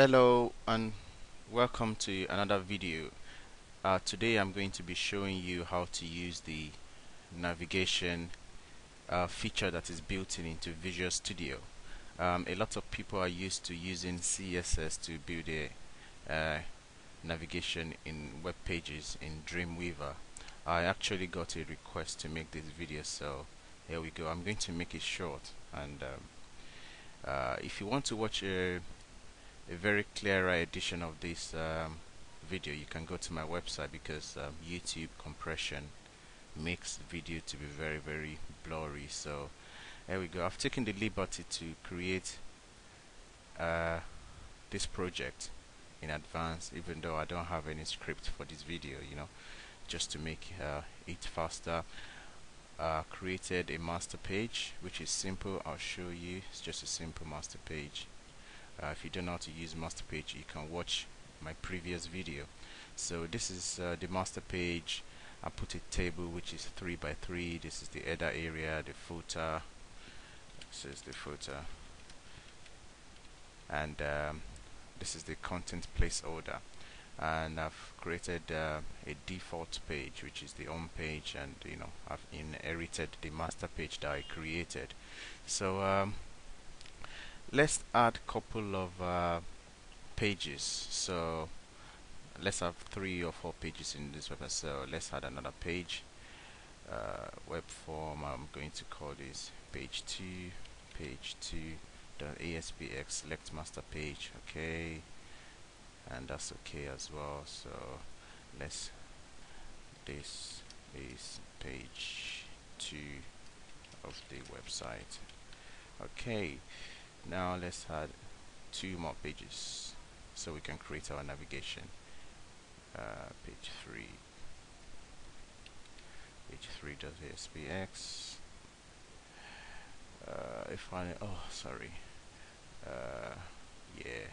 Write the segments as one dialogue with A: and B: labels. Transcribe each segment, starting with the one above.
A: hello and welcome to another video. Uh, today I'm going to be showing you how to use the navigation uh, feature that is built in into Visual Studio. Um, a lot of people are used to using CSS to build a uh, navigation in web pages in Dreamweaver. I actually got a request to make this video so here we go. I'm going to make it short and um, uh, if you want to watch a a very clearer edition of this um, video. You can go to my website because um, YouTube compression makes video to be very very blurry. So there we go. I've taken the liberty to create uh, this project in advance even though I don't have any script for this video you know just to make uh, it faster. Uh, created a master page which is simple. I'll show you. It's just a simple master page uh, if you don't know how to use master page you can watch my previous video. So this is uh, the master page I put a table which is 3 by 3 this is the header area the footer. This is the footer. And um, this is the content placeholder. And I've created uh, a default page which is the home page. And you know I've inherited the master page that I created. So um, let's add couple of uh, pages. So let's have three or four pages in this website so let's add another page. Uh, web form I'm going to call this page 2 page 2 .aspx select master page okay. And that's okay as well. So let's this is page 2 of the website. Okay now let's add two more pages so we can create our navigation. Uh, page 3 page 3 ASPX uh, if I oh sorry. Uh, yeah.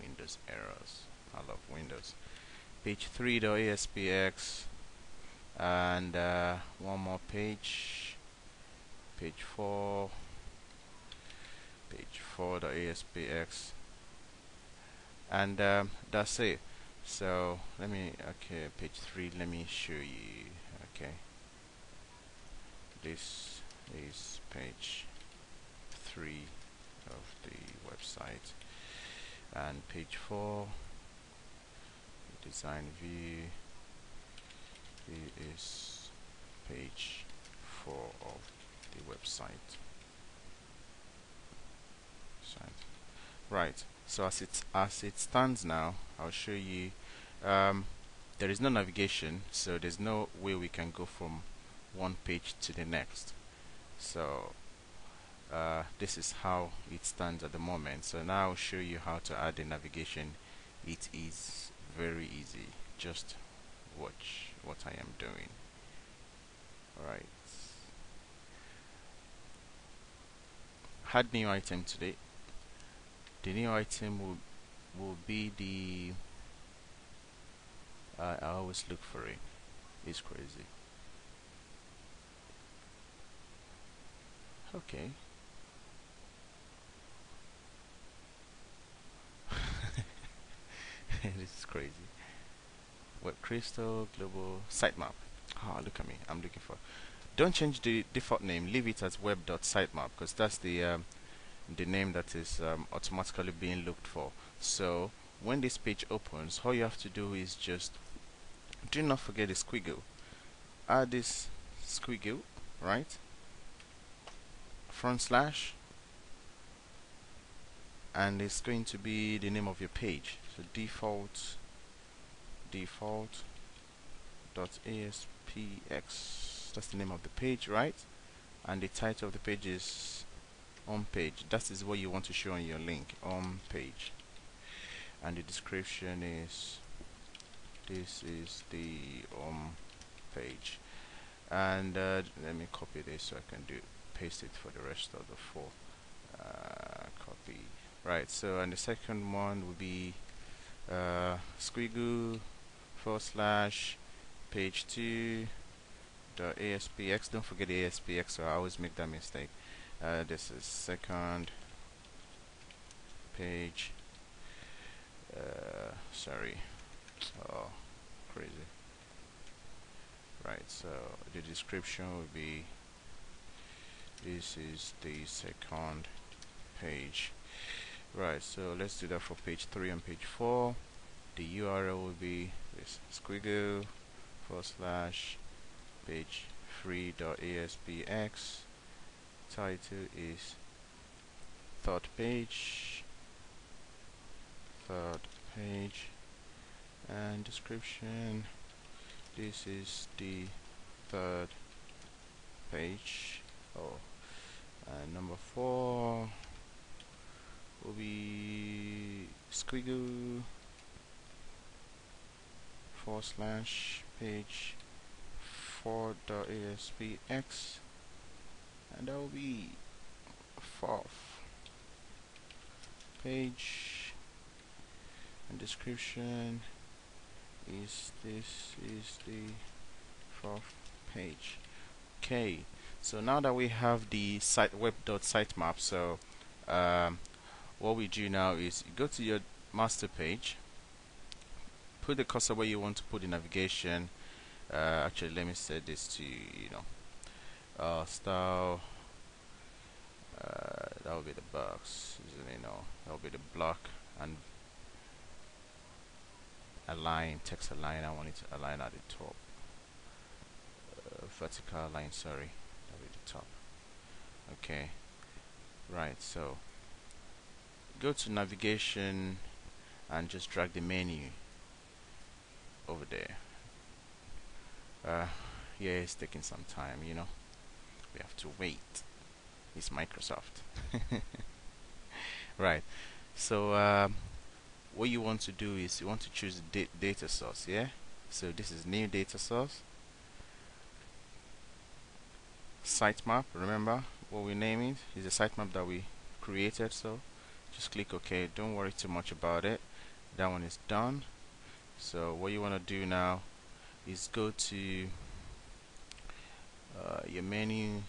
A: Windows errors. I love Windows. Page 3 ASPX and uh, one more page. Page 4 page 4 the ASPX and um, that's it. So let me okay page 3 let me show you. Okay. This is page 3 of the website. And page 4 design view. Is page 4 of the website right so as it as it stands now I'll show you um, there is no navigation so there's no way we can go from one page to the next. So uh, this is how it stands at the moment. So now I'll show you how to add the navigation. It is very easy. Just watch what I am doing. Alright. Add new item today the new item will will be the I, I always look for it. It's crazy. Okay. This is crazy. Web crystal global sitemap. Ah oh, look at me. I'm looking for. Don't change the default name. Leave it as web.sitemap because that's the um, the name that is um, automatically being looked for. So when this page opens all you have to do is just do not forget the squiggle. Add this squiggle right? Front slash. And it's going to be the name of your page. So default default dot aspx that's the name of the page right? And the title of the page is home page. That is what you want to show on your link home page. And the description is this is the home page. And uh, let me copy this so I can do paste it for the rest of the four uh, copy. Right so and the second one will be uh, squiggle forward slash page 2 the ASPX don't forget the ASPX so I always make that mistake uh, this is second page. Uh, sorry. Oh crazy. Right so the description will be this is the second page. Right so let's do that for page 3 and page 4 the URL will be this squiggle forward slash page 3.aspx title is third page third page and description this is the third page oh and number four will be squiggle forward slash page 4.aspx and that will be fourth page and description is this is the fourth page. Okay so now that we have the site web.sitemap so um, what we do now is go to your master page put the cursor where you want to put the navigation. Uh, actually let me set this to you know uh, style. Uh, that will be the box you know. That will be the block and align text align. I want it to align at the top. Uh, vertical line sorry. That will be the top. Okay. Right so go to navigation and just drag the menu over there. Uh, yeah it's taking some time you know we have to wait. It's Microsoft. Right. So um, what you want to do is you want to choose the data source yeah? So this is new data source. Sitemap remember what we name it is a sitemap that we created so just click OK. Don't worry too much about it. That one is done. So what you want to do now is go to your menu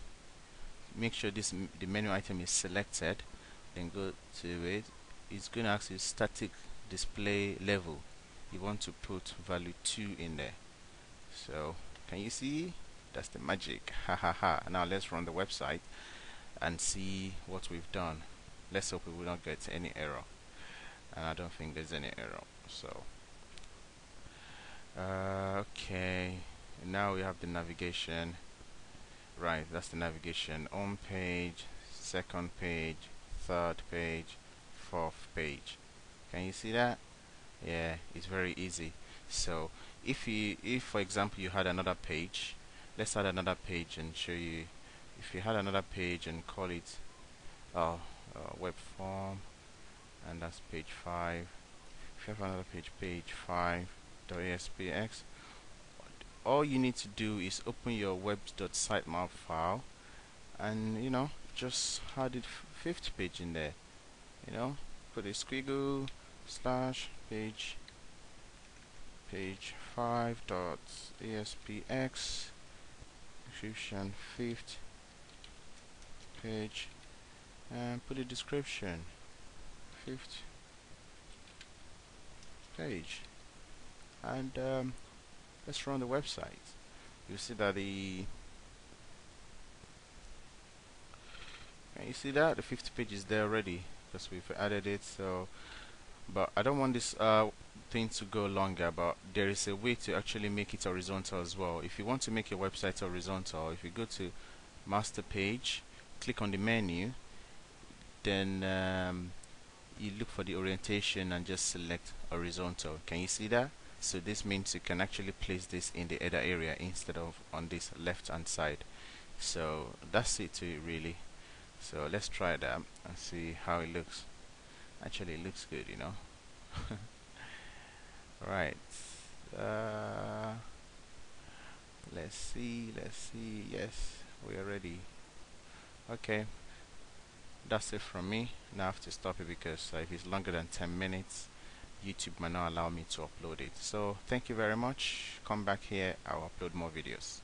A: make sure this the menu item is selected then go to it. It's going to ask you static display level. You want to put value 2 in there. So can you see? That's the magic. Ha ha ha. Now let's run the website and see what we've done. Let's hope we will not get any error. And I don't think there's any error so. Uh, okay. Now we have the navigation right that's the navigation. Home page second page third page fourth page. Can you see that? Yeah it's very easy. So if you if for example you had another page let's add another page and show you. If you had another page and call it uh, uh, web form and that's page 5 if you have another page page 5 .aspx all you need to do is open your web.sitemap file and you know just add the fifth page in there you know put a squiggle slash page page 5 dot aspx description fifth page and put a description fifth page. And um, let's run the website. You see that the can you see that? The 50 page is there already because we've added it so but I don't want this uh, thing to go longer but there is a way to actually make it horizontal as well. If you want to make your website horizontal if you go to master page click on the menu then um, you look for the orientation and just select horizontal. Can you see that so this means you can actually place this in the header area instead of on this left hand side. So that's it really. So let's try that and see how it looks. Actually it looks good you know. Right. Uh, let's see let's see. Yes we are ready. Okay. That's it from me. Now I have to stop it because uh, if it's longer than 10 minutes YouTube might not allow me to upload it. So thank you very much. Come back here I'll upload more videos